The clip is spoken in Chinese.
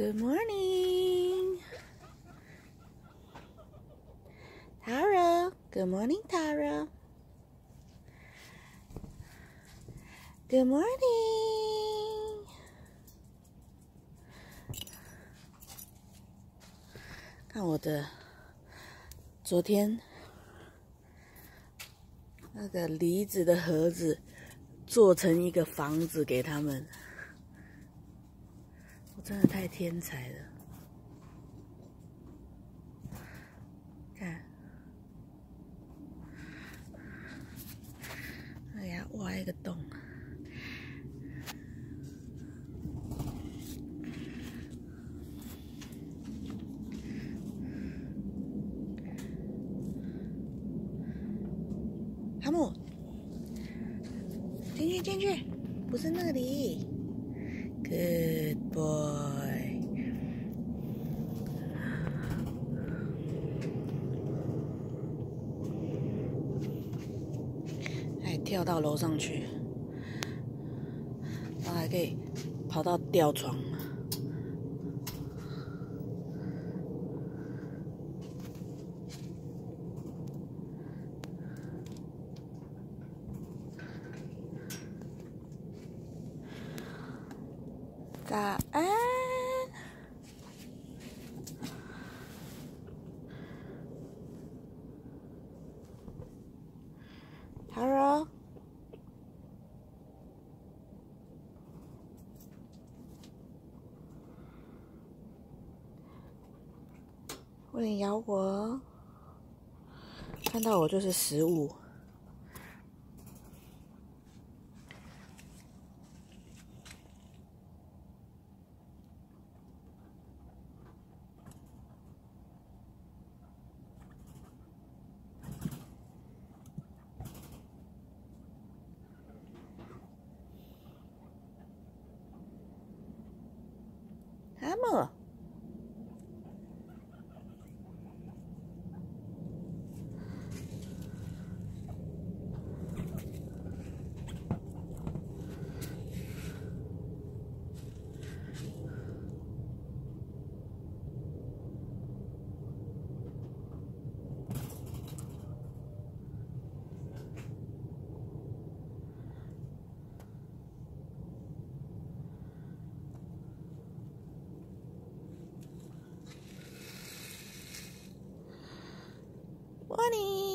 Good morning, Tara. Good morning, Tara. Good morning. 看我的，昨天那个梨子的盒子做成一个房子给他们。真的太天才了！看，哎呀，挖一个洞。哈姆，进去，进去，不是那里。Good boy。还跳到楼上去，然后还可以跑到吊床。早安不能咬我，看到我就是食物。他么 20.